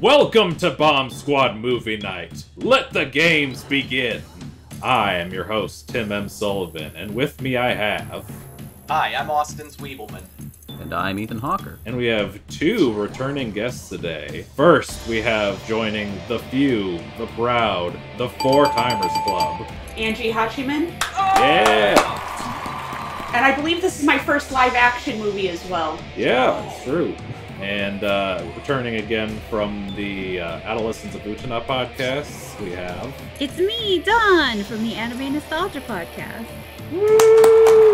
Welcome to Bomb Squad Movie Night. Let the games begin. I am your host, Tim M. Sullivan, and with me I have. Hi, I'm Austin Zwiebelman. And I'm Ethan Hawker. And we have two returning guests today. First, we have joining the few, the proud, the Four Timers Club. Angie Hachiman. Yeah! And I believe this is my first live action movie as well. Yeah, it's true. And uh, returning again from the uh, Adolescents of Utena podcast, we have. It's me, Dawn, from the Anime Nostalgia podcast. Woo!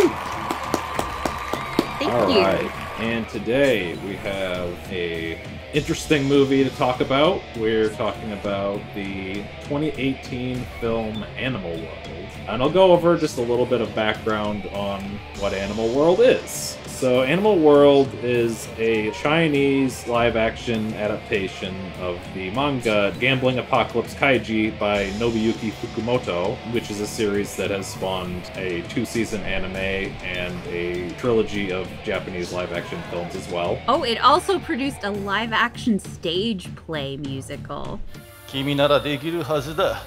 Thank All you. right. And today we have a interesting movie to talk about. We're talking about the 2018 film Animal World. And I'll go over just a little bit of background on what Animal World is. So, Animal World is a Chinese live action adaptation of the manga Gambling Apocalypse Kaiji by Nobuyuki Fukumoto, which is a series that has spawned a two season anime and a trilogy of Japanese live action films as well. Oh, it also produced a live action stage play musical. 君ならできるはずだ。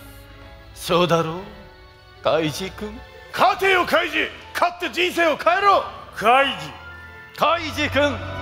そうだろう。カイジ君。勝てよカイジ勝って人生を変えろ。カイジ。カイジ君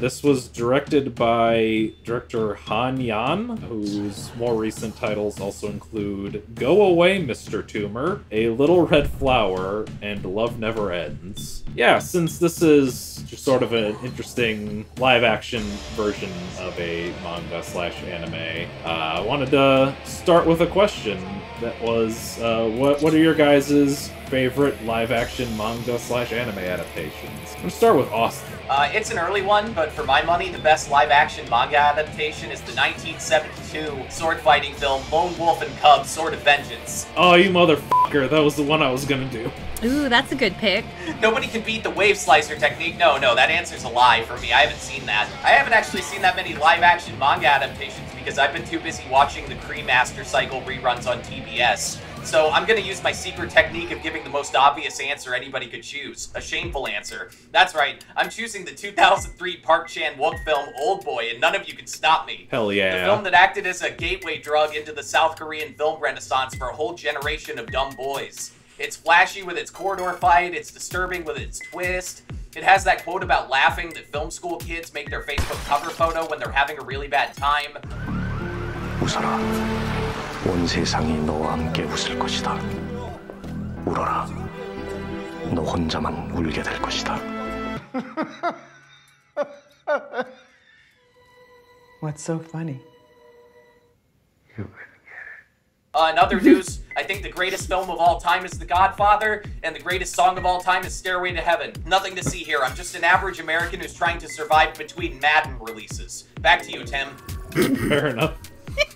This was directed by director Han Yan, whose more recent titles also include Go Away, Mr. Tumor, A Little Red Flower, and Love Never Ends. Yeah, since this is just sort of an interesting live action version of a manga slash anime, uh, I wanted to start with a question that was uh, what, what are your guys' favorite live action manga slash anime adaptations? Let's start with Austin. Uh, it's an early one, but for my money, the best live action manga adaptation is the 1972 sword fighting film Lone Wolf and Cub Sword of Vengeance. Oh, you motherfucker! That was the one I was gonna do. Ooh, that's a good pick. Nobody can beat the wave slicer technique. No, no, that answer's a lie for me. I haven't seen that. I haven't actually seen that many live action manga adaptations because I've been too busy watching the Cremaster Cycle reruns on TBS. So I'm gonna use my secret technique of giving the most obvious answer anybody could choose. A shameful answer. That's right, I'm choosing the 2003 Park Chan-wook film Old Boy, and none of you can stop me. Hell yeah. The film that acted as a gateway drug into the South Korean film renaissance for a whole generation of dumb boys. It's flashy with its corridor fight, it's disturbing with its twist. It has that quote about laughing that film school kids make their Facebook cover photo when they're having a really bad time. 웃어라. 온 세상이 너와 함께 웃을 것이다. 울어라. 너 혼자만 울게 될 것이다. What's so funny? Uh, in other news, I think the greatest film of all time is The Godfather, and the greatest song of all time is Stairway to Heaven. Nothing to see here. I'm just an average American who's trying to survive between Madden releases. Back to you, Tim. Fair enough.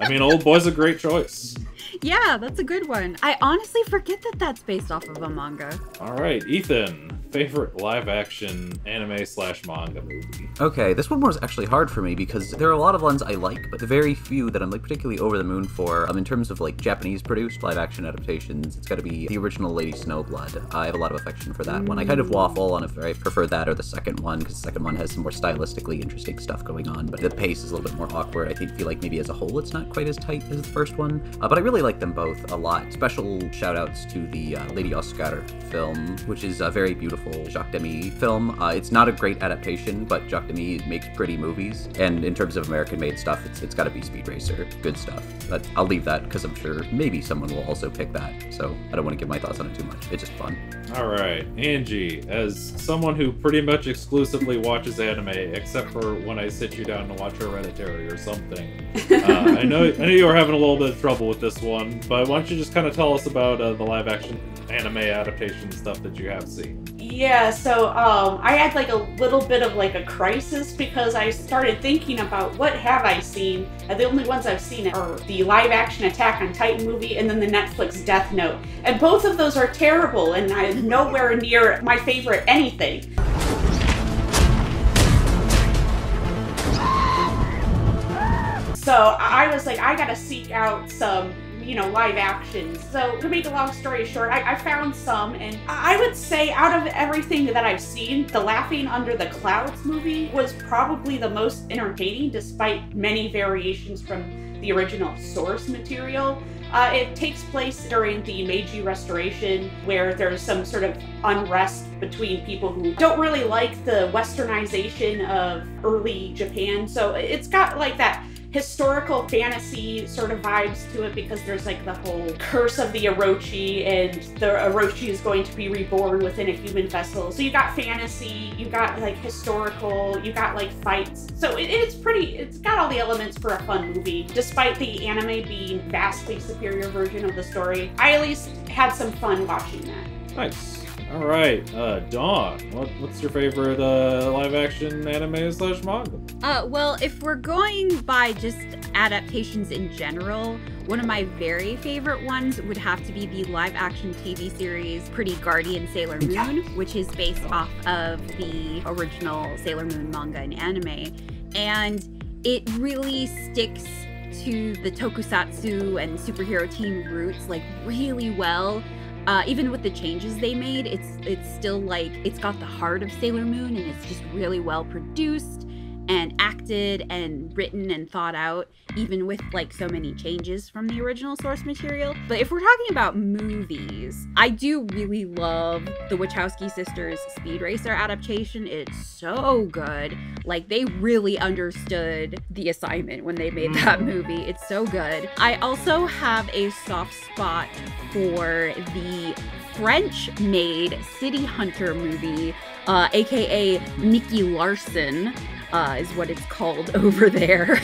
I mean, Old Boy's a great choice. Yeah, that's a good one. I honestly forget that that's based off of a manga. All right, Ethan, favorite live action anime slash manga movie? Okay, this one was actually hard for me because there are a lot of ones I like, but the very few that I'm like particularly over the moon for. Um, in terms of like Japanese produced live action adaptations, it's got to be the original Lady Snowblood. I have a lot of affection for that one. I kind of waffle on if I prefer that or the second one because the second one has some more stylistically interesting stuff going on, but the pace is a little bit more awkward. I think feel like maybe as a whole it's not quite as tight as the first one, uh, but I really like them both a lot. Special shout outs to the uh, Lady Oscar film, which is a very beautiful Jacques Demy film. Uh, it's not a great adaptation, but Jacques Demy makes pretty movies, and in terms of American made stuff, it's, it's got to be Speed Racer. Good stuff. But I'll leave that because I'm sure maybe someone will also pick that, so I don't want to give my thoughts on it too much. It's just fun. All right, Angie, as someone who pretty much exclusively watches anime, except for when I sit you down to watch Hereditary or something, uh, I know I know you were having a little bit of trouble with this one, but why don't you just kind of tell us about uh, the live action anime adaptation stuff that you have seen? Yeah, so um, I had like a little bit of like a crisis because I started thinking about what have I seen, and the only ones I've seen are the live action Attack on Titan movie and then the Netflix Death Note, and both of those are terrible, and I'm nowhere near my favorite anything. So I was like, I gotta seek out some you know, live actions. So to make a long story short, I, I found some, and I would say out of everything that I've seen, the Laughing Under the Clouds movie was probably the most entertaining, despite many variations from the original source material. Uh, it takes place during the Meiji Restoration, where there's some sort of unrest between people who don't really like the westernization of early Japan. So it's got like that historical fantasy sort of vibes to it because there's like the whole curse of the Orochi and the Orochi is going to be reborn within a human vessel. So you got fantasy, you got like historical, you got like fights. So it, it's pretty, it's got all the elements for a fun movie, despite the anime being vastly superior version of the story. I at least had some fun watching that. Nice. All right, uh, Dawn. What, what's your favorite uh, live-action anime slash manga? Uh, well, if we're going by just adaptations in general, one of my very favorite ones would have to be the live-action TV series Pretty Guardian Sailor Moon, which is based off of the original Sailor Moon manga and anime, and it really sticks to the tokusatsu and superhero team roots like really well uh, even with the changes they made, it's it's still like it's got the heart of Sailor Moon, and it's just really well produced and acted and written and thought out, even with like so many changes from the original source material. But if we're talking about movies, I do really love the Wachowski sisters Speed Racer adaptation. It's so good. Like they really understood the assignment when they made that movie. It's so good. I also have a soft spot for the French made City Hunter movie, uh, aka Nicky Larson uh, is what it's called over there.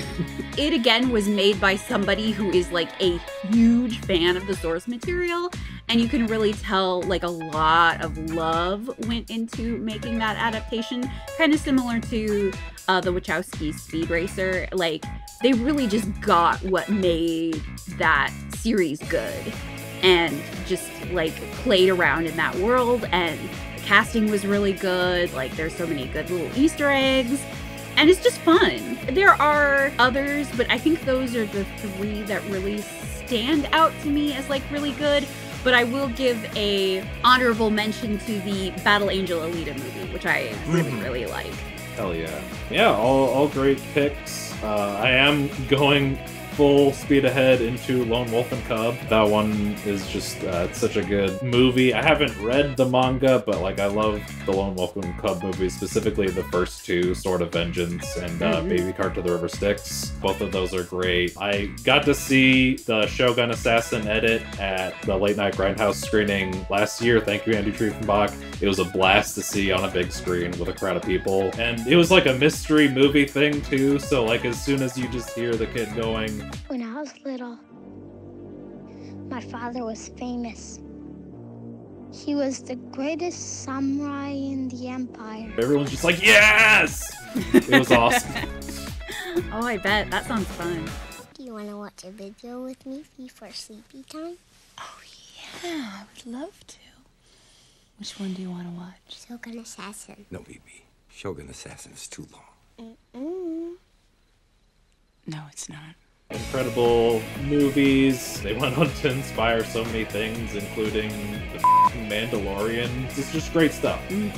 it again was made by somebody who is like a huge fan of the source material, and you can really tell like a lot of love went into making that adaptation. Kind of similar to uh, the Wachowski Speed Racer. Like they really just got what made that series good, and just like played around in that world and. Casting was really good. Like, there's so many good little Easter eggs and it's just fun. There are others, but I think those are the three that really stand out to me as like really good. But I will give a honorable mention to the Battle Angel Alita movie, which I really, Mhm. really like. Hell yeah. Yeah, all, all great picks. Uh, I am going full speed ahead into Lone Wolf and Cub. That one is just uh, it's such a good movie. I haven't read the manga, but like I love the Lone Wolf and Cub movies, specifically the first two, Sword of Vengeance and uh, Mhm. Baby Cart to the River Styx. Both of those are great. I got to see the Shogun Assassin edit at the Late Night Grindhouse screening last year. Thank you, Andy Triefenbach. It was a blast to see on a big screen with a crowd of people. And it was like a mystery movie thing too, so like as soon as you just hear the kid going, When I was little, my father was famous. He was the greatest samurai in the empire. everyone's just like, Yes! It was awesome. Oh, I bet. That sounds fun. Do you want to watch a video with me before sleepy time? Oh, yeah, I would love to. Which one do you want to watch? Shogun Assassin. No, BB. Shogun Assassin is too long. Mm. No, it's not. Incredible movies. They went on to inspire so many things, including the f***ing Mandalorian. It's just great stuff. And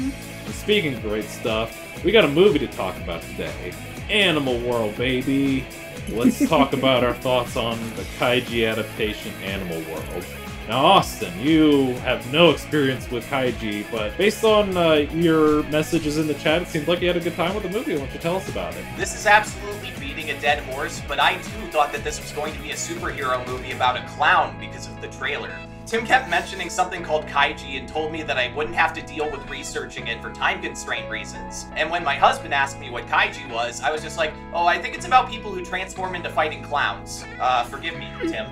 speaking of great stuff, we got a movie to talk about today. Animal World, baby. Let's talk about our thoughts on the Kaiji adaptation Animal World. Now, Austin, you have no experience with Kaiji, but based on uh, your messages in the chat, it seems like you had a good time with the movie. Why don't you tell us about it? This is absolutely beating a dead horse, but I too thought that this was going to be a superhero movie about a clown because of the trailer. Tim kept mentioning something called Kaiji and told me that I wouldn't have to deal with researching it for time constraint reasons. And when my husband asked me what Kaiji was, I was just like, oh, I think it's about people who transform into fighting clowns. Uh, forgive me, Tim.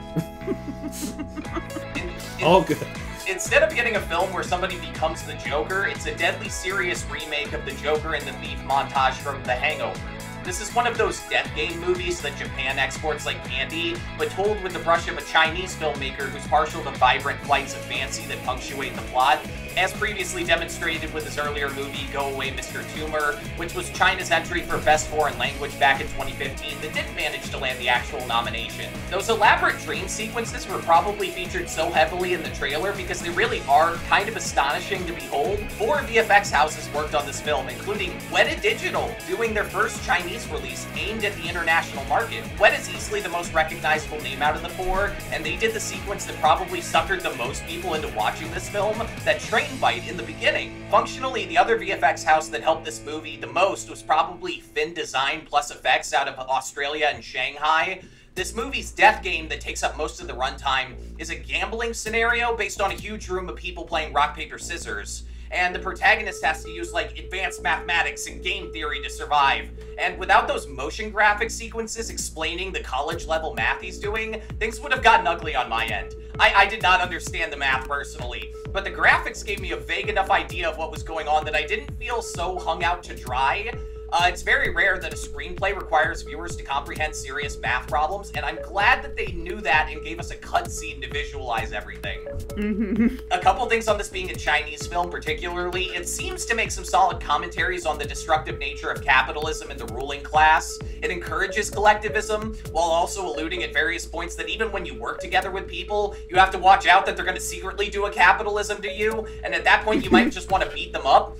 In- in- All good. Instead of getting a film where somebody becomes the Joker, it's a deadly serious remake of the Joker and the Thief montage from The Hangover. This is one of those death game movies that Japan exports like candy, but told with the brush of a Chinese filmmaker who's partial to vibrant flights of fancy that punctuate the plot, as previously demonstrated with his earlier movie Go Away Mr. Tumor, which was China's entry for Best Foreign Language back in 2015 that didn't manage to land the actual nomination. Those elaborate dream sequences were probably featured so heavily in the trailer because they really are kind of astonishing to behold. Four VFX houses worked on this film, including Weta Digital, doing their first Chinese release aimed at the international market. Weta is easily the most recognizable name out of the four, and they did the sequence that probably suckered the most people into watching this film, that train fight in the beginning. Functionally, the other VFX house that helped this movie the most was probably Fin Design Plus Effects out of Australia and Shanghai. This movie's death game that takes up most of the runtime is a gambling scenario based on a huge room of people playing rock, paper, scissors and the protagonist has to use like advanced mathematics and game theory to survive. And without those motion graphic sequences explaining the college level math he's doing, things would have gotten ugly on my end. I, I did not understand the math personally, but the graphics gave me a vague enough idea of what was going on that I didn't feel so hung out to dry uh, it's very rare that a screenplay requires viewers to comprehend serious math problems, and I'm glad that they knew that and gave us a cutscene to visualize everything. Mm-hmm. A couple things on this being a Chinese film, particularly, it seems to make some solid commentaries on the destructive nature of capitalism and the ruling class. It encourages collectivism, while also alluding at various points that even when you work together with people, you have to watch out that they're going to secretly do a capitalism to you, and at that point, you might just want to beat them up.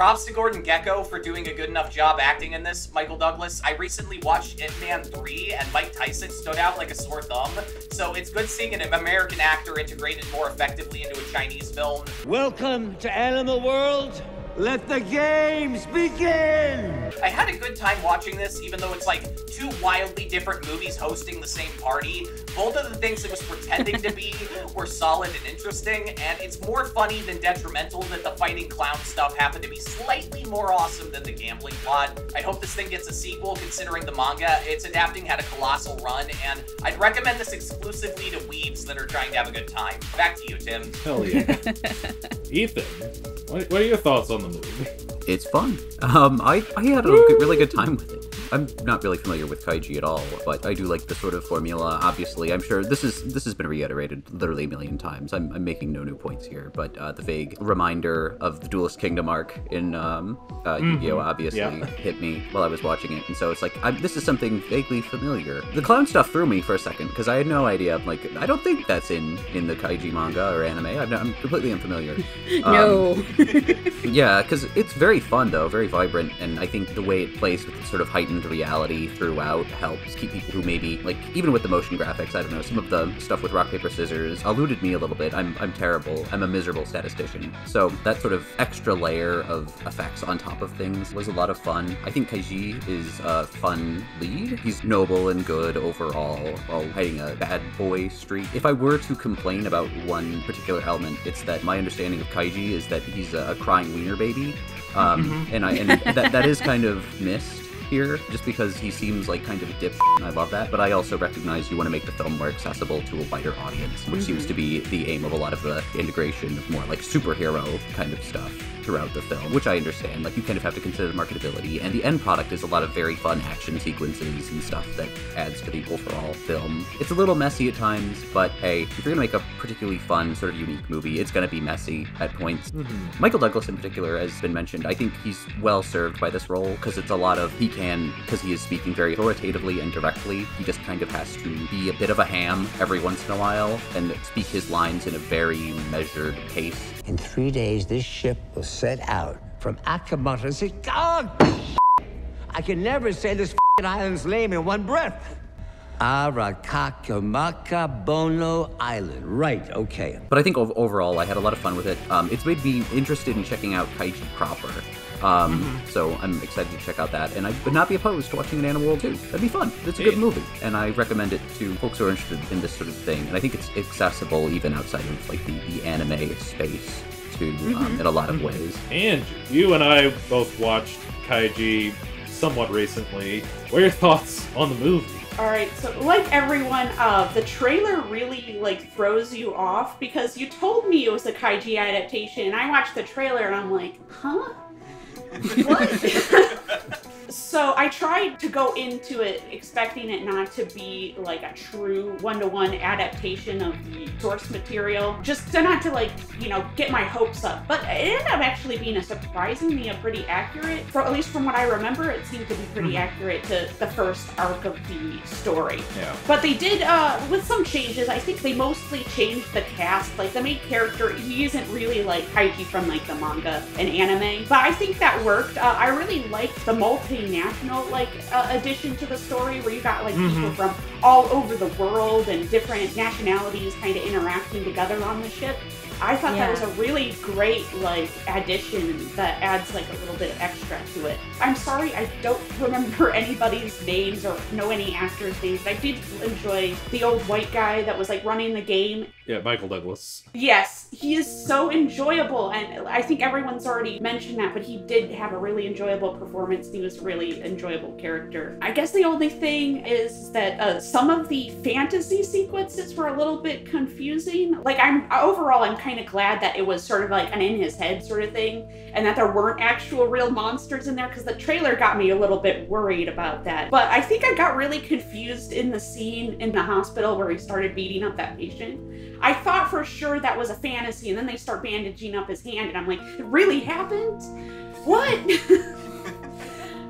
Props to Gordon Gekko for doing a good enough job acting in this, Michael Douglas. I recently watched Ip Man 3 and Mike Tyson stood out like a sore thumb, so it's good seeing an American actor integrated more effectively into a Chinese film. Welcome to Animal World. Let the games begin! I had a good time watching this, even though it's like two wildly different movies hosting the same party. Both of the things it was pretending to be were solid and interesting, and it's more funny than detrimental that the fighting clown stuff happened to be slightly more awesome than the gambling plot. I hope this thing gets a sequel, considering the manga it's adapting had a colossal run, and I'd recommend this exclusively to weebs that are trying to have a good time. Back to you, Tim. Hell yeah. Ethan, what, what are your thoughts on the movie? It's fun. Um, I, I had a really good time with it. I'm not really familiar with Kaiji at all, but I do like the sort of formula. Obviously, I'm sure this is this has been reiterated literally a million times. I'm, I'm making no new points here, but uh, the vague reminder of the Duelist Kingdom arc in um, uh, Mhm. Yu-Gi-Oh! obviously Yeah. hit me while I was watching it, and so it's like i this is something vaguely familiar. The clown stuff threw me for a second because I had no idea. I'm like, I don't think that's in in the Kaiji manga or anime. I'm, I'm completely unfamiliar. Um, No. yeah, because it's very fun though, very vibrant, and I think the way it plays with sort of heightened reality throughout helps keep people who maybe like even with the motion graphics, I don't know, some of the stuff with rock paper scissors eluded me a little bit. I'm I'm terrible. I'm a miserable statistician. So that sort of extra layer of effects on top of things was a lot of fun. I think Kaiji is a fun lead. He's noble and good overall, while hiding a bad boy streak. If I were to complain about one particular element, it's that my understanding of Kaiji is that he's a, crying wiener baby, um, Mhm. and I and that that is kind of missed here, just because he seems like kind of a dip, and I love that. But I also recognize you want to make the film more accessible to a wider audience, which seems Mhm. to be the aim of a lot of the integration of more like superhero kind of stuff throughout the film, which I understand. Like you kind of have to consider the marketability, and the end product is a lot of very fun action sequences and stuff that adds to the overall film. It's a little messy at times, but hey, if you're gonna make a particularly fun, sort of unique movie, it's gonna be messy at points. Mhm. Michael Douglas, in particular, has been mentioned. I think he's well served by this role because it's a lot of he can because he is speaking very authoritatively and directly. He just kind of has to be a bit of a ham every once in a while and speak his lines in a very measured pace. In three days, this ship will set out from Akamoto. Say, God, I can never say this island's name in one breath. Arakakamaka Bono Island. Right, okay. But I think overall, I had a lot of fun with it. Um, it's made me interested in checking out Kaiji proper. Um, So I'm excited to check out that, and I would not be opposed to watching an Animal World 2. That'd be fun. It's a good movie, and I recommend it to folks who are interested in this sort of thing. And I think it's accessible even outside of like the, the anime space too, um, in a lot of ways. And you and I both watched Kaiji somewhat recently. What are your thoughts on the movie? All right, so like everyone, uh, the trailer really like throws you off because you told me it was a Kaiji adaptation, and I watched the trailer and I'm like, huh? What? So I tried to go into it expecting it not to be like a true one-to-one adaptation of the source material, just to not to like, you know, get my hopes up. But it ended up actually being a surprisingly a pretty accurate, for at least from what I remember, it seemed to be pretty accurate to the first arc of the story. Yeah. But they did, uh, with some changes, I think they mostly changed the cast. Like the main character, he isn't really like Kaiji from like the manga and anime. But I think that worked. Uh, I really liked the multinational like uh, addition to the story where you got like people Mhm. from all over the world and different nationalities kind of interacting together on the ship. I thought that was a really great like addition that adds like a little bit extra to it. I'm sorry I don't remember anybody's names or know any actors' names. I did enjoy the old white guy that was like running the game. Yeah, Michael Douglas. Yes, he is so enjoyable, and I think everyone's already mentioned that, but he did have a really enjoyable performance. He was a really enjoyable character. I guess the only thing is that uh, some of the fantasy sequences were a little bit confusing. Like, I'm overall, I'm kind of glad that it was sort of like an in his head sort of thing, and that there weren't actual real monsters in there, because the trailer got me a little bit worried about that. But I think I got really confused in the scene in the hospital where he started beating up that patient. I thought for sure that was a fantasy, and then they start bandaging up his hand, and I'm like, it really happened? What?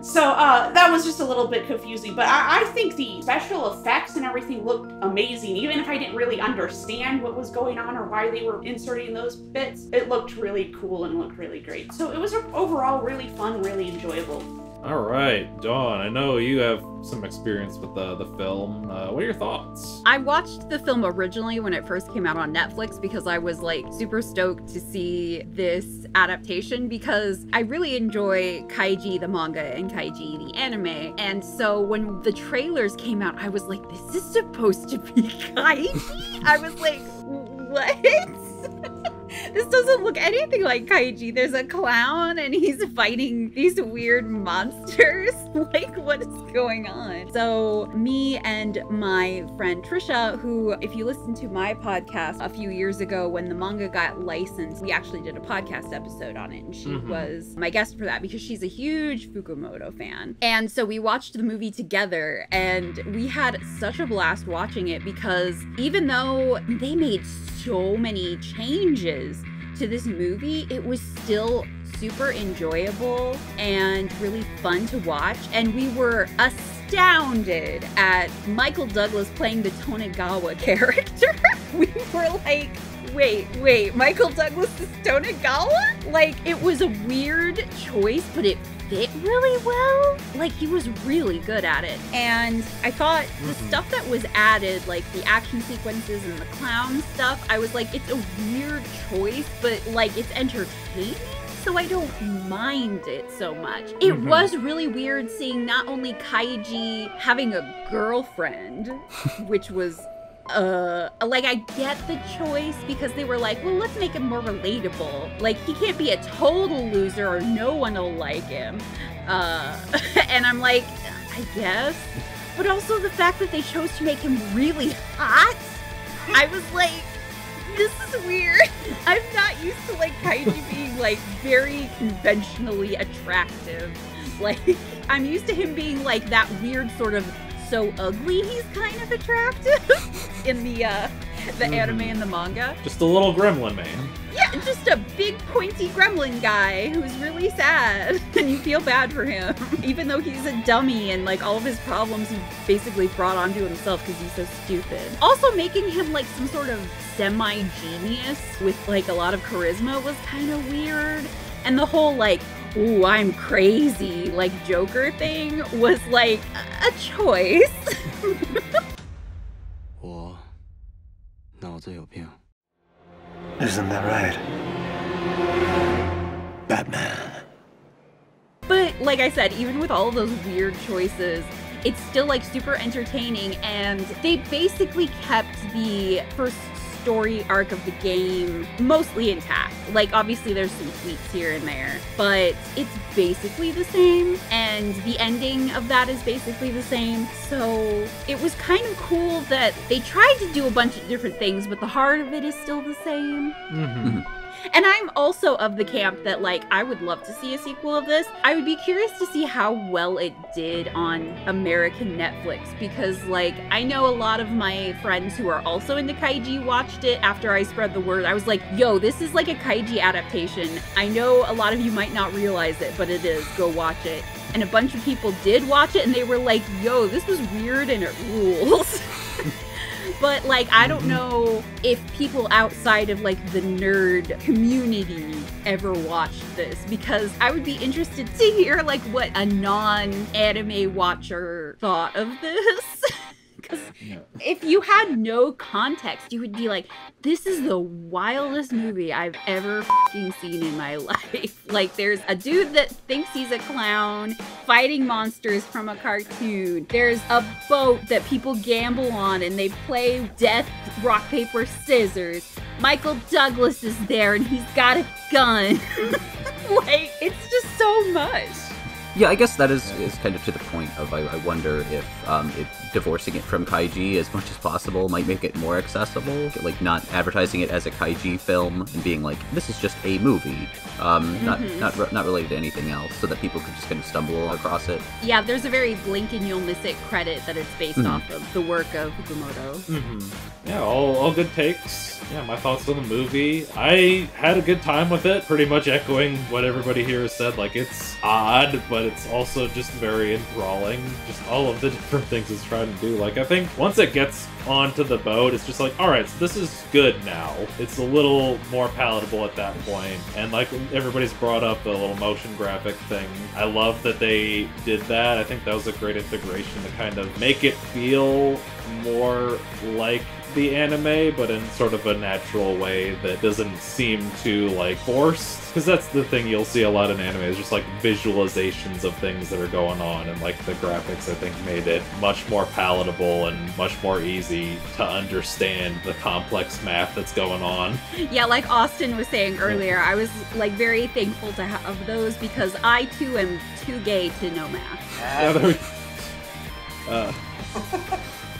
so uh, that was just a little bit confusing, but I, I think the special effects and everything looked amazing. Even if I didn't really understand what was going on or why they were inserting those bits, it looked really cool and looked really great. So it was overall really fun, really enjoyable. All right, Dawn. I know you have some experience with the the film. Uh, what are your thoughts? I watched the film originally when it first came out on Netflix because I was like super stoked to see this adaptation because I really enjoy Kaiji the manga and Kaiji the anime. And so when the trailers came out, I was like, this is supposed to be Kaiji? I was like, what? this doesn't look anything like Kaiji. There's a clown and he's fighting these weird monsters. like, what is going on? So, me and my friend Trisha, who, if you listen to my podcast a few years ago when the manga got licensed, we actually did a podcast episode on it, and she Mhm. was my guest for that because she's a huge Fukumoto fan. And so we watched the movie together, and we had such a blast watching it because even though they made so many changes to this movie, it was still super enjoyable and really fun to watch. And we were astounded at Michael Douglas playing the Tonegawa character. we were like, wait, wait, Michael Douglas is Tonegawa? Like, it was a weird choice, but it fit really well. Like, he was really good at it. And I thought the Mhm. stuff that was added, like the action sequences and the clown stuff, I was like, it's a weird choice, but like, it's entertaining. So I don't mind it so much. It Mhm. was really weird seeing not only Kaiji having a girlfriend, which was uh like I get the choice because they were like, well, let's make him more relatable. Like he can't be a total loser or no one will like him. Uh and I'm like, I guess. But also the fact that they chose to make him really hot, I was like, this is weird. I'm not used to like Kaiji being like very conventionally attractive. Like I'm used to him being like that weird sort of so ugly he's kind of attractive in the uh the anime and the manga. Just a little gremlin man. Yeah, just a big pointy gremlin guy who's really sad and you feel bad for him even though he's a dummy and like all of his problems he basically brought onto himself because he's so stupid. Also making him like some sort of semi-genius with like a lot of charisma was kind of weird. And the whole like, ooh, I'm crazy, like Joker thing was like a- a choice. 我脑子有病。 Isn't that right? Batman. But like I said, even with all of those weird choices, it's still like super entertaining and they basically kept the first story arc of the game mostly intact. Like obviously there's some tweaks here and there, but it's basically the same and the ending of that is basically the same. So it was kind of cool that they tried to do a bunch of different things, but the heart of it is still the same. Mm-hmm. And I'm also of the camp that, like, I would love to see a sequel of this. I would be curious to see how well it did on American Netflix because, like, I know a lot of my friends who are also into Kaiji watched it after I spread the word. I was like, yo, this is like a Kaiji adaptation. I know a lot of you might not realize it, but it is. Go watch it. And a bunch of people did watch it and they were like, yo, this was weird and it rules. but like I don't mm-hmm. know if people outside of like the nerd community ever watched this because I would be interested to hear like what a non-anime watcher thought of this. Because if you had no context, you would be like, this is the wildest movie I've ever fing seen in my life. like, there's a dude that thinks he's a clown fighting monsters from a cartoon. There's a boat that people gamble on and they play death, rock, paper, scissors. Michael Douglas is there and he's got a gun. like, it's just so much. Yeah, I guess that is, is kind of to the point of I, I wonder if um, it, divorcing it from kaiji as much as possible might make it more accessible. Like not advertising it as a kaiji film and being like, this is just a movie, um, Mhm. not not not related to anything else, so that people could just kind of stumble across it. Yeah, there's a very blink and you'll miss it credit that it's based Mhm. off of the work of Fukumoto. hmm Yeah, all, all good takes. Yeah, my thoughts on the movie. I had a good time with it, pretty much echoing what everybody here has said. Like, it's odd, but it's also just very enthralling. Just all of the different things it's trying to do. Like, I think once it gets onto the boat, it's just like, alright, so this is good now. It's a little more palatable at that point. And like everybody's brought up the little motion graphic thing. I love that they did that. I think that was a great integration to kind of make it feel more like the anime, but in sort of a natural way that doesn't seem too like forced. Because that's the thing you'll see a lot in anime is just like visualizations of things that are going on, and like the graphics I think made it much more palatable and much more easy to understand the complex math that's going on. Yeah, like Austin was saying earlier, I was like very thankful to have those because I too am too gay to know math. Yeah, there we uh,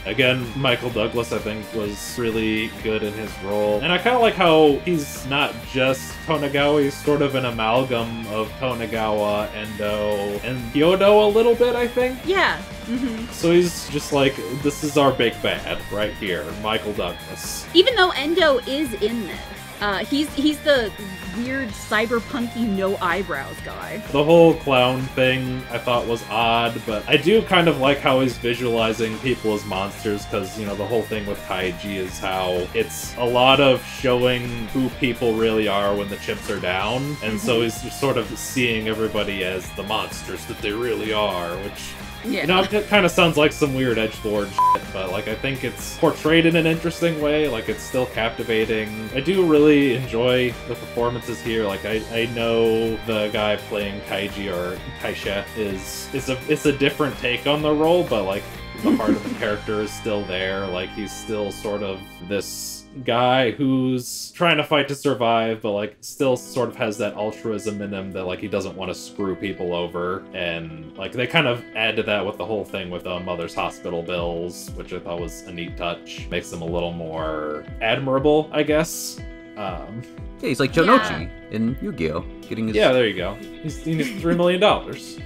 Again, Michael Douglas, I think, was really good in his role. And I kind of like how he's not just Tonegawa, he's sort of an amalgam of Tonegawa, Endo, and Hyodo a little bit, I think. Yeah. hmm So he's just like, this is our big bad right here, Michael Douglas. Even though Endo is in this, uh, he's he's the weird cyberpunky no eyebrows guy. The whole clown thing I thought was odd, but I do kind of like how he's visualizing people as monsters because, you know, the whole thing with Kaiji is how it's a lot of showing who people really are when the chips are down. And so he's sort of seeing everybody as the monsters that they really are, which. Yeah. You know, it kind of sounds like some weird edgelord shit, but like I think it's portrayed in an interesting way. Like it's still captivating. I do really enjoy the performances here. Like I, I know the guy playing Kaiji or Kaisha is is a it's a different take on the role, but like the heart of the character is still there. Like he's still sort of this guy who's trying to fight to survive, but like still sort of has that altruism in him that like he doesn't want to screw people over. And like they kind of add to that with the whole thing with the mother's hospital bills, which I thought was a neat touch. Makes them a little more admirable, I guess. Um, Yeah, he's like Jonouchi in Yu-Gi-Oh, getting his yeah, there you go. He's, he needs three million dollars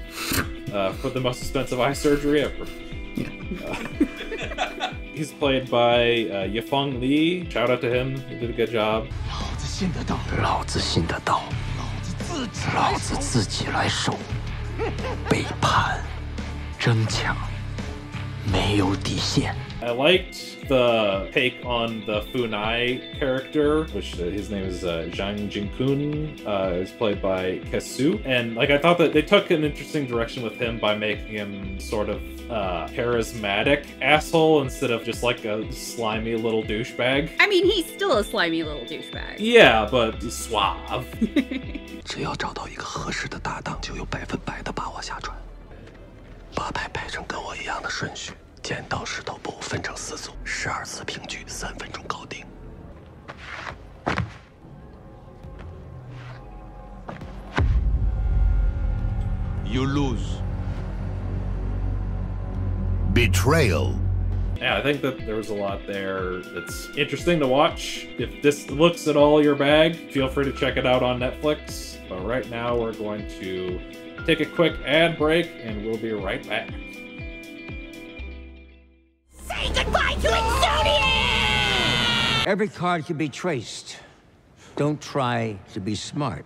uh, for the most expensive eye surgery ever. Uh, he's played by uh, Yafeng Li. Shout out to him. He did a good job. 老子信得到，老子信得到，老子自己来受。背叛，争抢，没有底线。 I liked the take on the Funai character, which uh, his name is uh, Zhang Jinkun. Uh, is played by Kesu, and like I thought that they took an interesting direction with him by making him sort of uh, charismatic asshole instead of just like a slimy little douchebag. I mean, he's still a slimy little douchebag. Yeah, but suave. 只要找到一个合适的搭档，就有百分百的把握下船。把牌排成跟我一样的顺序， 剪刀石头布分成四组，十二次平局，三分钟搞定。 You lose. Betrayal Yeah, I think that there was a lot there that's interesting to watch. If this looks at all your bag, feel free to check it out on Netflix. But right now, we're going to take a quick ad break and we'll be right back. To Exodius! Every card can be traced. Don't try to be smart.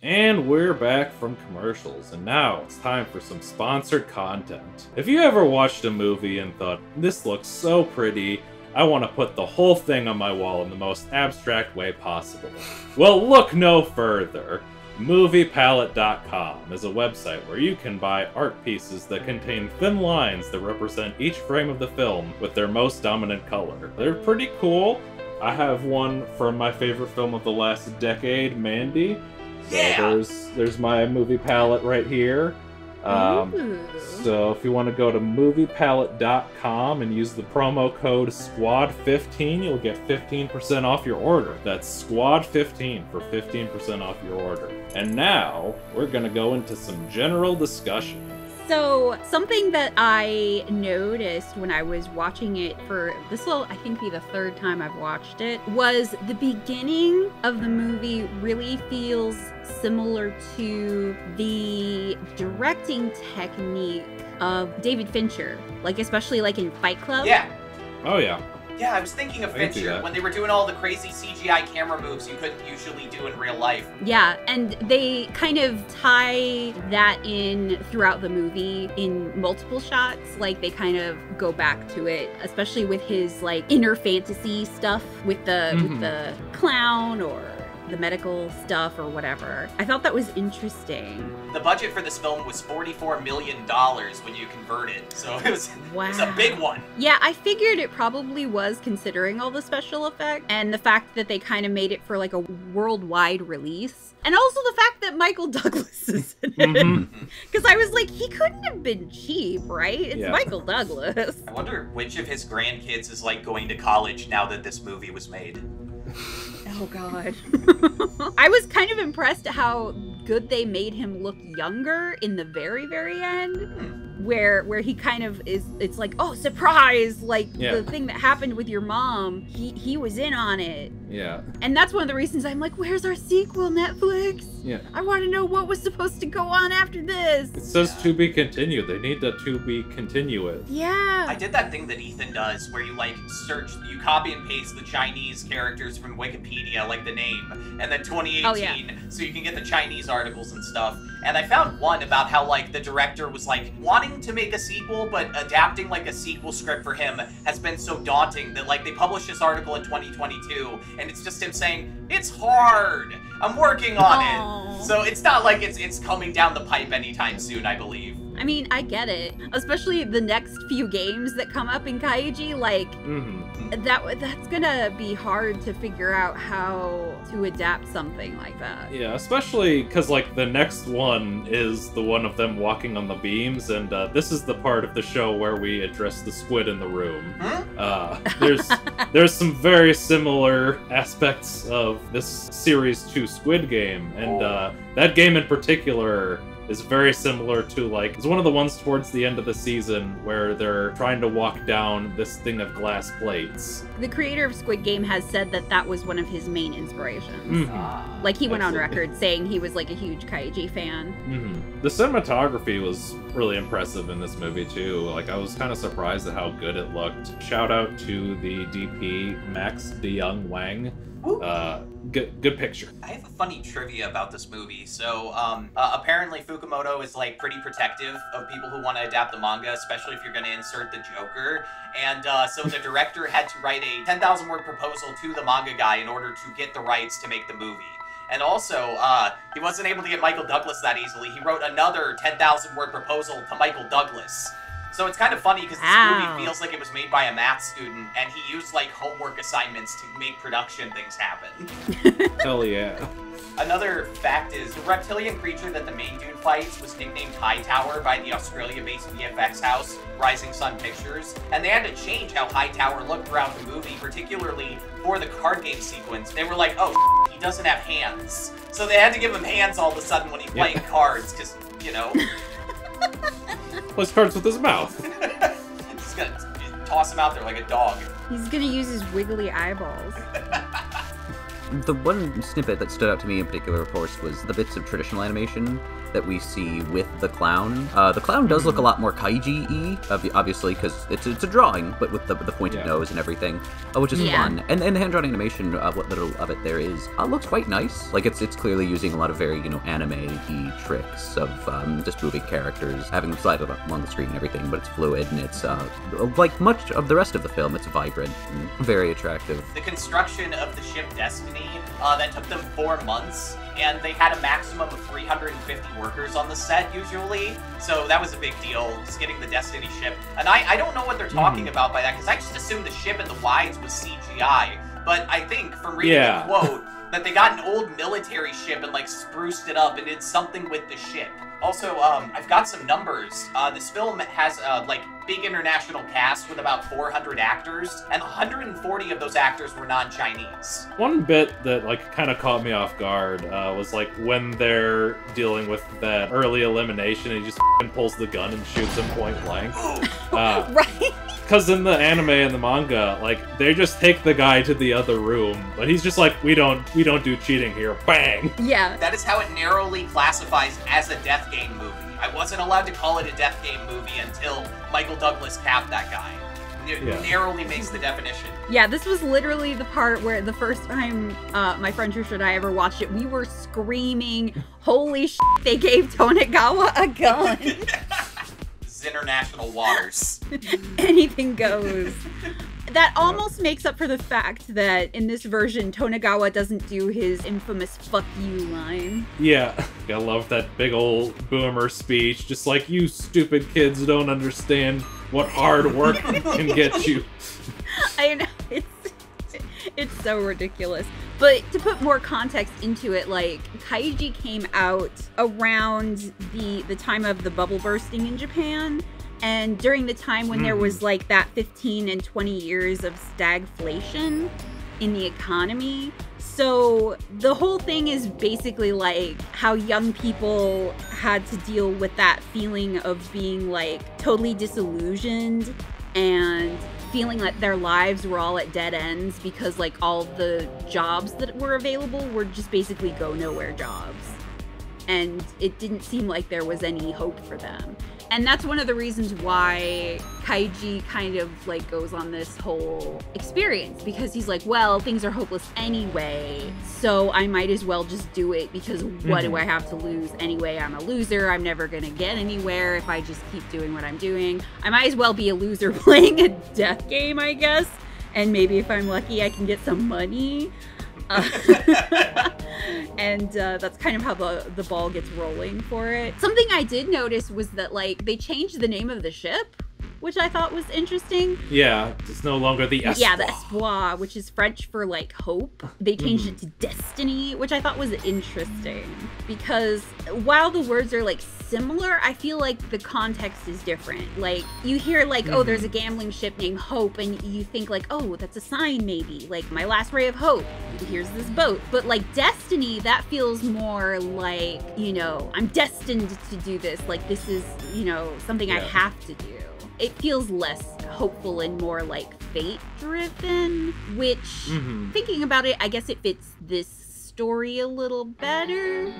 And we're back from commercials, and now it's time for some sponsored content. If you ever watched a movie and thought, this looks so pretty, I want to put the whole thing on my wall in the most abstract way possible. Well, look no further. MoviePalette.com is a website where you can buy art pieces that contain thin lines that represent each frame of the film with their most dominant color. They're pretty cool. I have one from my favorite film of the last decade, Mandy. So Yeah. there's there's my movie palette right here. Um, so if you want to go to moviepalette.com and use the promo code SQUAD15, you'll get 15% off your order. That's SQUAD15 for 15% off your order. And now we're going to go into some general discussion. So, something that I noticed when I was watching it for this will, I think, be the third time I've watched it, was the beginning of the movie really feels similar to the directing technique of David Fincher, like, especially like in Fight Club. Yeah. Oh, yeah. Yeah, I was thinking of I Fincher when they were doing all the crazy CGI camera moves you couldn't usually do in real life. Yeah, and they kind of tie that in throughout the movie in multiple shots. Like they kind of go back to it, especially with his like inner fantasy stuff with the Mhm. with the clown or the medical stuff or whatever. I thought that was interesting. The budget for this film was $44 million when you convert it, so it was, it was a big one. Yeah, I figured it probably was considering all the special effects and the fact that they kind of made it for like a worldwide release. And also the fact that Michael Douglas is in it. Mhm. Because I was like, he couldn't have been cheap, right? It's Yeah. Michael Douglas. I wonder which of his grandkids is like going to college now that this movie was made. Oh god. I was kind of impressed how good they made him look younger in the very, very end. Hmm. Where where he kind of is it's like, oh surprise! Like Yeah. the thing that happened with your mom, he he was in on it. Yeah. And that's one of the reasons I'm like, where's our sequel, Netflix? Yeah. I want to know what was supposed to go on after this. It says to be continued. They need to to be continuous. Yeah. I did that thing that Ethan does where you like search, you copy and paste the Chinese characters from Wikipedia, like the name, and then 2018, Oh, yeah. so you can get the Chinese articles and stuff. And I found one about how like the director was like wanting to make a sequel, but adapting like a sequel script for him has been so daunting that like they published this article in 2022, and it's just him saying it's hard. I'm working on Aw. it. So it's not like it's it's coming down the pipe anytime soon, I believe. I mean, I get it. Especially the next few games that come up in Kaiji, like Mm-hmm. that that's gonna be hard to figure out how to adapt something like that. Yeah, especially because like the next one is the one of them walking on the beams, and uh, this is the part of the show where we address the squid in the room. Uh, there's there's some very similar aspects of this series to Squid Game, and uh, that game in particular is very similar to like it's one of the ones towards the end of the season where they're trying to walk down this thing of glass plates. The creator of Squid Game has said that that was one of his main inspirations. Mhm. Like he went on record saying he was like a huge Kaiji fan. hmm The cinematography was really impressive in this movie too. Like I was kind of surprised at how good it looked. Shout out to the DP Max Da-Yung Wang. Uh, good good picture. I have a funny trivia about this movie. So, um, uh, apparently Fukumoto is like pretty protective of people who want to adapt the manga, especially if you're going to insert the Joker. And uh, so the director had to write a 10,000 word proposal to the manga guy in order to get the rights to make the movie. And also, uh, he wasn't able to get Michael Douglas that easily. He wrote another 10,000 word proposal to Michael Douglas. So it's kind of funny because this Wow. movie feels like it was made by a math student, and he used like homework assignments to make production things happen. Hell yeah. Another fact is the reptilian creature that the main dude fights was nicknamed Hightower by the Australia-based VFX house Rising Sun Pictures, and they had to change how Hightower looked throughout the movie, particularly for the card game sequence. They were like, "Oh, he he doesn't have hands. So they had to give him hands all of a sudden when he's Yeah. playing cards, because, you know, Plays cards with his mouth. he's gonna toss him out there like a dog. He's gonna use his wiggly eyeballs. The one snippet that stood out to me in particular, of course, was the bits of traditional animation that we see with the clown. Uh, the clown does look a lot more kaiji-y, obviously, because it's, it's a drawing, but with the, the pointed Yeah. nose and everything, uh, which is Yeah. fun. And, and the hand-drawn animation, uh, what little of it there is, uh, looks quite nice. Like, it's it's clearly using a lot of very, you know, anime-y tricks of um, just moving characters, having them slide along the screen and everything, but it's fluid, and it's, uh, like much of the rest of the film, it's vibrant and very attractive. The construction of the ship Destiny, uh, that took them four months, and they had a maximum of 350 workers on the set usually. So that was a big deal, just getting the Destiny ship. And I, I don't know what they're talking Mhm. about by that, because I just assumed the ship in the wides was CGI. But I think from reading Yeah. the quote that they got an old military ship and like spruced it up and did something with the ship. Also, um, I've got some numbers. Uh, this film has uh, like big international cast with about 400 actors, and 140 of those actors were non-Chinese. One bit that like kind of caught me off guard uh, was like when they're dealing with that early elimination, and he just f***ing pulls the gun and shoots him point blank. Uh, right? Because in the anime and the manga, like they just take the guy to the other room, but he's just like, we don't, we don't do cheating here. Bang. Yeah. That is how it narrowly classifies as a death game movie. I wasn't allowed to call it a death game movie until Michael Douglas capped that guy. It Yeah. narrowly makes the definition. Yeah, this was literally the part where the first time uh, my friend Trisha and I ever watched it, we were screaming, "Holy shit! They gave Tonegawa a gun! This is international waters. Anything goes." That almost makes up for the fact that in this version, Tonegawa doesn't do his infamous "fuck you" line. Yeah, I love that big old boomer speech. Just like you stupid kids don't understand what hard work can get you. I know it's it's so ridiculous. But to put more context into it, like Kaiji came out around the the time of the bubble bursting in Japan. And during the time when there was hmm. like that 15 and 20 years of stagflation in the economy. So the whole thing is basically like how young people had to deal with that feeling of being like totally disillusioned and feeling that their lives were all at dead ends because like all the jobs that were available were just basically go nowhere jobs. And it didn't seem like there was any hope for them and that's one of the reasons why kaiji kind of like goes on this whole experience because he's like well things are hopeless anyway so i might as well just do it because what do Mhm. i have to lose anyway? I'm a loser. I'm never gonna get anywhere if i just keep doing what i'm doing. I might as well be a loser playing a death game i guess. And maybe if i'm lucky i can get some money uh, and uh, that's kind of how the the ball gets rolling for it. Something I did notice was that like they changed the name of the ship, which I thought was interesting. Yeah, it's no longer the S. Yeah, the espoir, which is French for like hope. They changed mm-hmm. it to destiny, which I thought was interesting because while the words are like similar, I feel like the context is different. Like you hear like, oh, there's a mm-hmm. gambling ship named Hope, and you think like, oh, that's a sign maybe, like my last ray of hope. Here's this boat. But like destiny, that feels more like, you know, I'm destined to do this. Like this is, you know, something I have to do it feels less hopeful and more like fate driven which Mhm. thinking about it i guess it fits this story a little better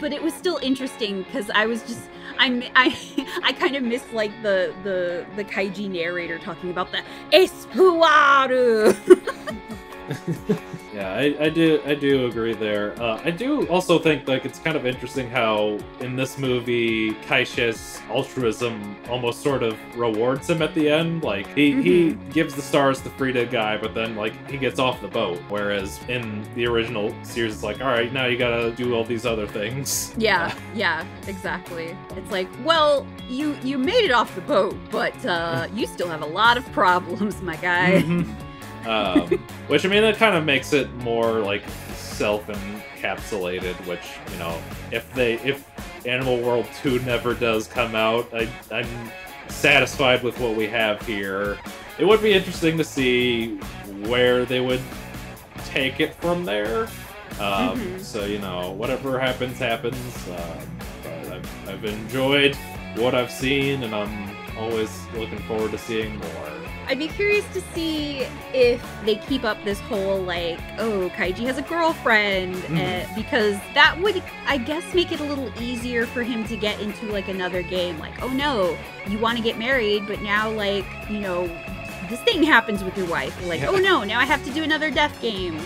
but it was still interesting because i was just i'm i i kind of missed like the the the kaiji narrator talking about the espoir Yeah, I, I do I do agree there. Uh, I do also think like it's kind of interesting how in this movie Kaiji's altruism almost sort of rewards him at the end. Like he, he gives the stars to Frida guy, but then like he gets off the boat. Whereas in the original series, it's like, all right, now you gotta do all these other things. yeah yeah exactly it's like well you you made it off the boat but uh you still have a lot of problems my guy Mhm. Um, which I mean, that kind of makes it more like self-encapsulated. Which you know, if they if Animal World Two never does come out, I, I'm satisfied with what we have here. It would be interesting to see where they would take it from there. Um, Mhm. So you know, whatever happens, happens. Um, but I've, I've enjoyed what I've seen, and I'm always looking forward to seeing more. I'd be curious to see if they keep up this whole like, oh, Kaiji has a girlfriend, uh, because that would, I guess, make it a little easier for him to get into like another game. Like, oh no, you want to get married, but now like, you know, this thing happens with your wife. Like, Yeah. oh no, now I have to do another death game.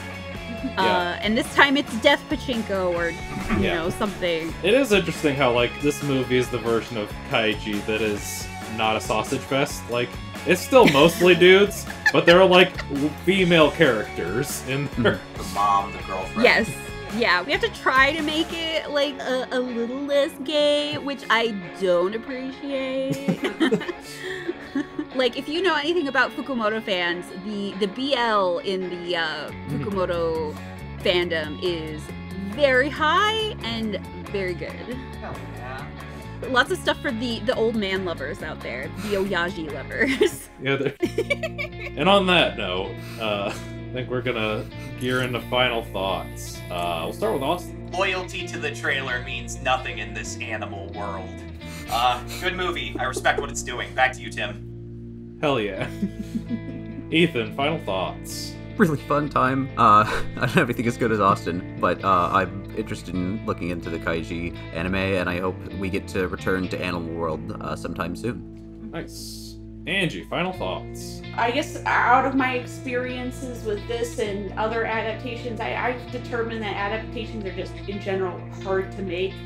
Yeah. Uh, and this time it's Death Pachinko or, you Yeah. know, something. It is interesting how like this movie is the version of Kaiji that is not a sausage fest. Like it's still mostly dudes, but there are like female characters in there. The mom, the girlfriend. Yes. Yeah, we have to try to make it like a, a little less gay, which I don't appreciate. like, if you know anything about Fukumoto fans, the the BL in the uh, Fukumoto fandom is very high and very good. Lots of stuff for the the old man lovers out there, the Oyaji lovers. Yeah. and on that note, uh, I think we're gonna gear into final thoughts. Uh, we'll start with Austin. Loyalty to the trailer means nothing in this animal world. Uh, good movie. I respect what it's doing. Back to you, Tim. Hell yeah. Ethan, final thoughts. Really fun time. Uh, I don't have anything as good as Austin, but uh, I'm interested in looking into the Kaiji anime, and I hope we get to return to Animal World uh, sometime soon. Nice. Angie, final thoughts. I guess out of my experiences with this and other adaptations, I, I've determined that adaptations are just in general hard to make.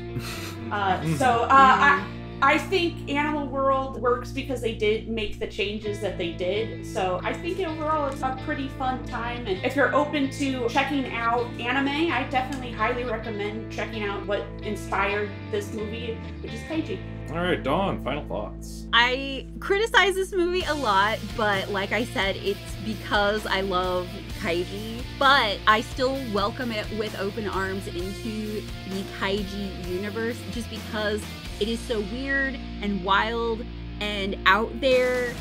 Uh, so uh, I, I think Animal World works because they did make the changes that they did. So I think overall it's a pretty fun time. And if you're open to checking out anime, I definitely highly recommend checking out what inspired this movie, which is Kaiji. All right, Dawn, final thoughts. I criticize this movie a lot, but like I said, it's because I love Kaiji. But I still welcome it with open arms into the Kaiji universe just because it is so weird and wild and out there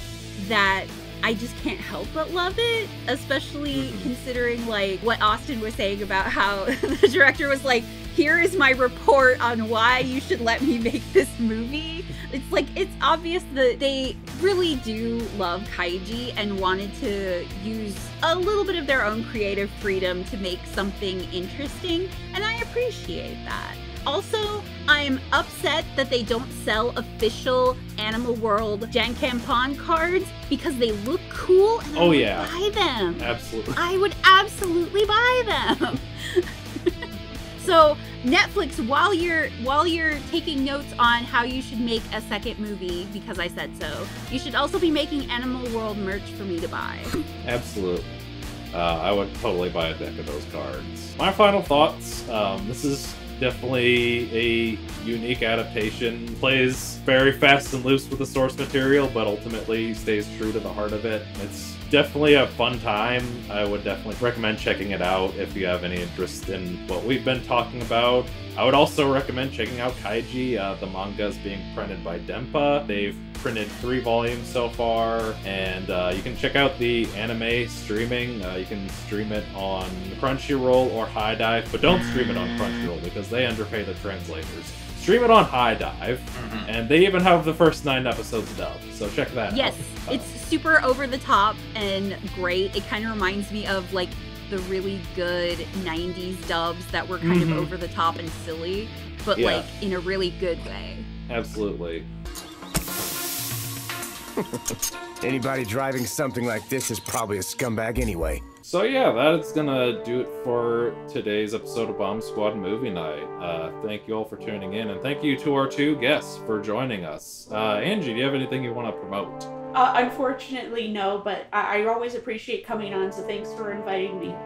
that I just can't help but love it, especially mm-hmm. considering like what Austin was saying about how the director was like, here is my report on why you should let me make this movie. It's like it's obvious that they really do love kaiji and wanted to use a little bit of their own creative freedom to make something interesting, and I appreciate that. Also, I'm upset that they don't sell official Animal World Jankenpon cards because they look cool and I Oh, would yeah. buy them. Absolutely. I would absolutely buy them. so Netflix, while you're while you're taking notes on how you should make a second movie, because I said so, you should also be making Animal World merch for me to buy. Absolutely. Uh, I would totally buy a deck of those cards. My final thoughts um, this is definitely a unique adaptation. Plays very fast and loose with the source material, but ultimately stays true to the heart of it. It's definitely a fun time. I would definitely recommend checking it out if you have any interest in what we've been talking about. I would also recommend checking out Kaiji. Uh, the manga is being printed by Denpa. They've printed three volumes so far, and uh, you can check out the anime streaming. Uh, you can stream it on Crunchyroll or HIDIVE, but don't stream it on Crunchyroll because they underpay the translators. Stream it on HIDIVE, and they even have the first nine episodes dubbed, so check that out. Yes, out. it's super over the top and great. It kind of reminds me of like the really good 90s dubs that were kind Mhm. of over the top and silly, but Yeah. like in a really good way. Absolutely. Anybody driving something like this is probably a scumbag anyway. So yeah, that's gonna do it for today's episode of Bomb Squad Movie Night. Uh, thank you all for tuning in, and thank you to our two guests for joining us. Uh, Angie, do you have anything you want to promote? Uh, unfortunately, no, but I, I always appreciate coming on, so thanks for inviting me.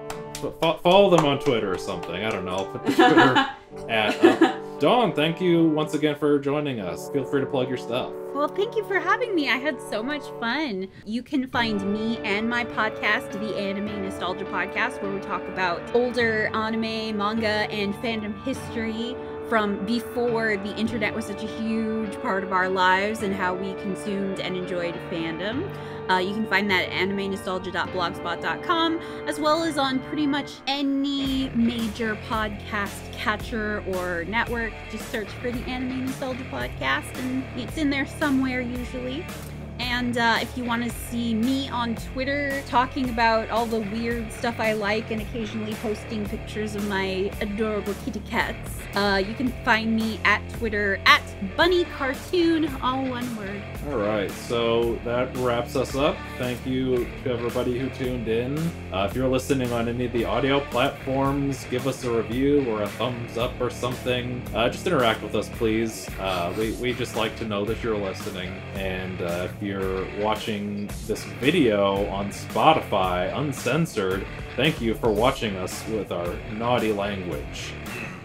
F- follow them on Twitter or something. I don't know. I'll put the Twitter at. Uh, Dawn, thank you once again for joining us. Feel free to plug your stuff. Well, thank you for having me. I had so much fun. You can find me and my podcast, the Anime Nostalgia Podcast, where we talk about older anime, manga, and fandom history from before the internet was such a huge part of our lives and how we consumed and enjoyed fandom. Uh, you can find that at animenostalgia.blogspot.com, as well as on pretty much any major podcast catcher or network. Just search for the Anime Nostalgia Podcast, and it's in there somewhere usually. And uh, if you want to see me on Twitter talking about all the weird stuff I like and occasionally posting pictures of my adorable kitty cats, uh, you can find me at Twitter at Bunny Cartoon, all one word. All right, so that wraps us up. Thank you to everybody who tuned in. Uh, if you're listening on any of the audio platforms, give us a review or a thumbs up or something. Uh, just interact with us, please. Uh, we, we just like to know that you're listening. And uh, if you're watching this video on Spotify, uncensored, thank you for watching us with our naughty language.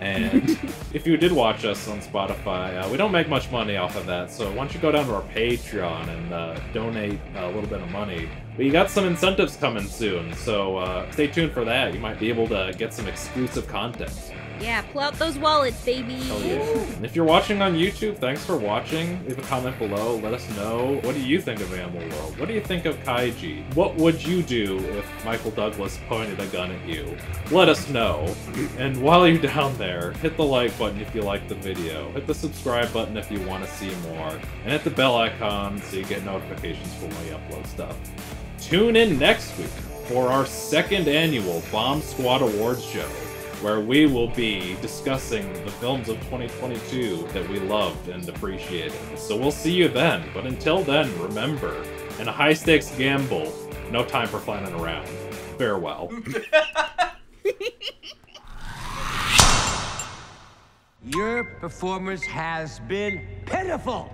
And if you did watch us on Spotify, uh, we don't make much money off of that, so why don't you go down to our Patreon and uh, donate a little bit of money. We got some incentives coming soon, so uh, stay tuned for that. You might be able to get some exclusive content. Yeah, pull out those wallets, baby. Yeah. If you're watching on YouTube, thanks for watching. Leave a comment below. Let us know. What do you think of Animal World? What do you think of Kaiji? What would you do if Michael Douglas pointed a gun at you? Let us know. And while you're down there, hit the like button if you like the video. Hit the subscribe button if you want to see more. And hit the bell icon so you get notifications for when we upload stuff. Tune in next week for our second annual Bomb Squad Awards show where we will be discussing the films of 2022 that we loved and appreciated. So we'll see you then, but until then, remember, in a high stakes gamble, no time for flying around. Farewell. Your performance has been pitiful.